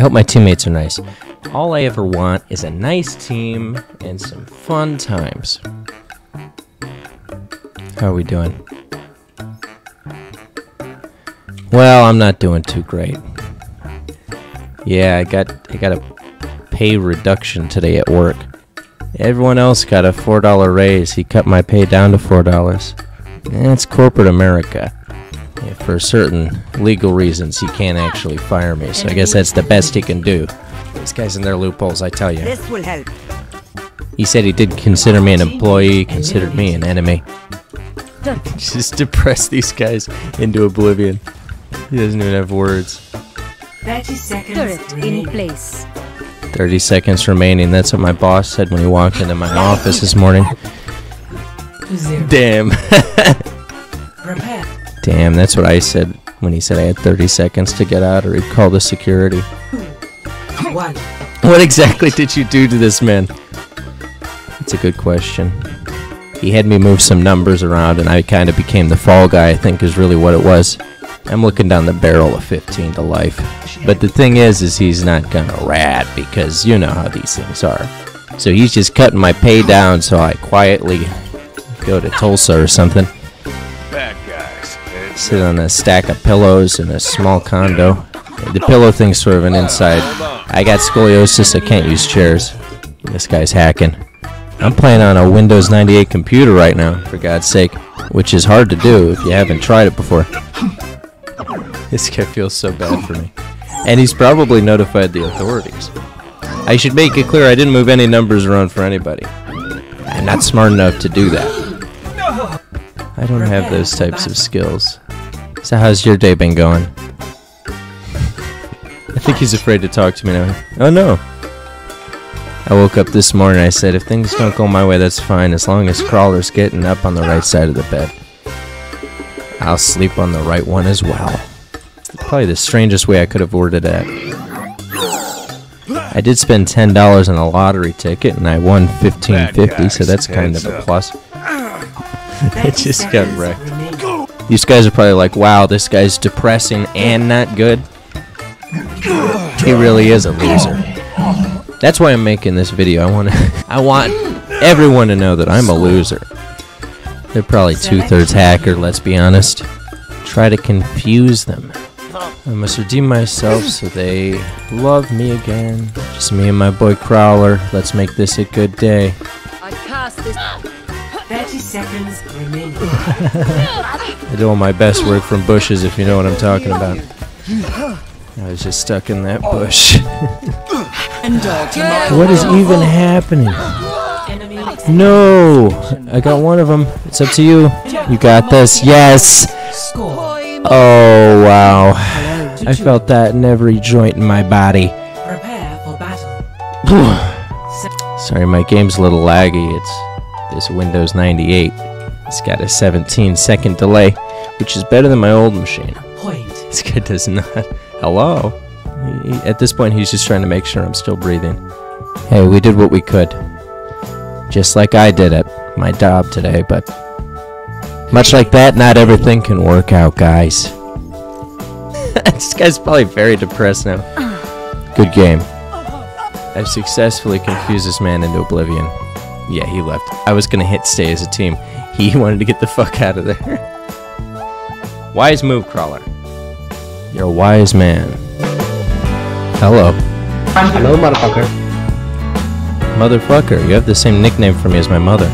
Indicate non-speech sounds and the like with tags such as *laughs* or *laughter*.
hope my teammates are nice. All I ever want is a nice team and some fun times. How are we doing? Well, I'm not doing too great. Yeah, I got I got a pay reduction today at work. Everyone else got a four dollar raise. He cut my pay down to four dollars. That's corporate America. Yeah, for certain legal reasons, he can't actually fire me. So I guess that's the best he can do. These guys and their loopholes, I tell you. This will help. He said he did consider me an employee, considered me an enemy. *laughs* Just depress these guys into oblivion. He doesn't even have words. 30 seconds Turret in place. 30 seconds remaining. That's what my boss said when he walked into my office this morning. Zero. Damn. *laughs* Prepare. Damn, that's what I said when he said I had 30 seconds to get out or he'd call the security. One. What exactly did you do to this man? That's a good question. He had me move some numbers around and I kind of became the fall guy, I think is really what it was. I'm looking down the barrel of 15 to life. But the thing is, is he's not gonna rat because you know how these things are. So he's just cutting my pay down so I quietly go to Tulsa or something. Sit on a stack of pillows in a small condo. The pillow thing's sort of an inside. I got scoliosis, I can't use chairs. This guy's hacking. I'm playing on a Windows 98 computer right now, for God's sake, which is hard to do if you haven't tried it before. *laughs* This guy feels so bad for me. And he's probably notified the authorities. I should make it clear I didn't move any numbers around for anybody. I'm not smart enough to do that. I don't have those types of skills. So how's your day been going? I think he's afraid to talk to me now. Oh no. I woke up this morning. I said, if things don't go my way, that's fine, as long as Crawler's getting up on the right side of the bed. I'll sleep on the right one as well. Probably the strangest way I could have worded that. I did spend ten dollars on a lottery ticket, and I won fifteen fifty, so that's kind of a plus. *laughs* It just got wrecked. These guys are probably like, wow, this guy's depressing and not good. He really is a loser. That's why I'm making this video. I want to, *laughs* I want everyone to know that I'm a loser. They're probably two-thirds hacker, let's be honest. Try to confuse them. I must redeem myself so they love me again. Just me and my boy Crowler. Let's make this a good day. I cast this. 30 seconds remaining. I do all my best work from bushes, if you know what I'm talking about. I was just stuck in that bush. *laughs* what is even happening? No! I got one of them. It's up to you. You got this. Yes! Oh, wow. I felt that in every joint in my body. Prepare for battle. *sighs* Sorry, my game's a little laggy. It's this Windows 98. It's got a 17 second delay, which is better than my old machine. Point. *laughs* This guy does not. Hello? He- he- at this point, he's just trying to make sure I'm still breathing. Hey, we did what we could. Just like I did at my job today, but. Much like that, not everything can work out, guys. *laughs* this guy's probably very depressed now. *sighs* Good game. I've successfully confused this man into oblivion. Yeah, he left. I was gonna hit stay as a team. He *laughs* wanted to get the fuck out of there. Wise move, Crawler. You're a wise man. Hello. Hello, motherfucker. Motherfucker, you have the same nickname for me as my mother.